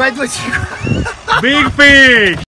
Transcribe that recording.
Vai do Tico. Big Fish!